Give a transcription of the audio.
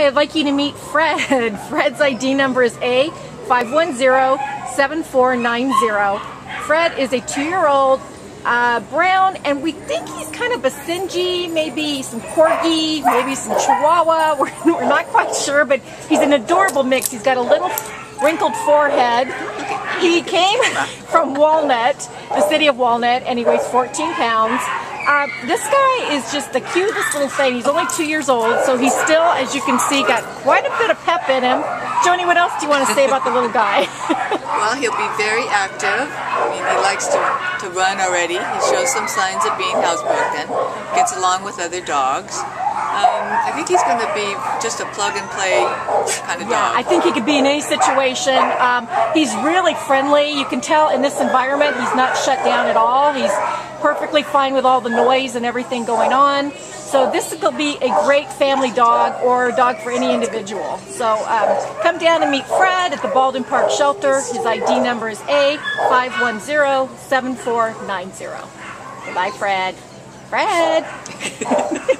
Hi, I'd like you to meet Fred. Fred's ID number is A510-7490. Fred is a two-year-old uh, brown, and we think he's kind of a Basenji, maybe some Corgi, maybe some Chihuahua. We're, we're not quite sure, but he's an adorable mix. He's got a little wrinkled forehead. He came from Walnut, the city of Walnut, and he weighs 14 pounds. Uh, this guy is just the cutest little thing. He's only two years old, so he's still, as you can see, got quite a bit of pep in him. Joni, what else do you want to say about the little guy? well, he'll be very active. I mean, he likes to, to run already. He shows some signs of being housebroken. Gets along with other dogs. Um, I think he's going to be just a plug and play kind of yeah, dog. I think he could be in any situation. Um, he's really friendly. You can tell in this environment he's not shut down at all. He's perfectly fine with all the noise and everything going on. So this will be a great family dog or a dog for any individual. So um, come down and meet Fred at the Baldwin Park Shelter. His ID number is A510-7490. Goodbye, Fred. Fred!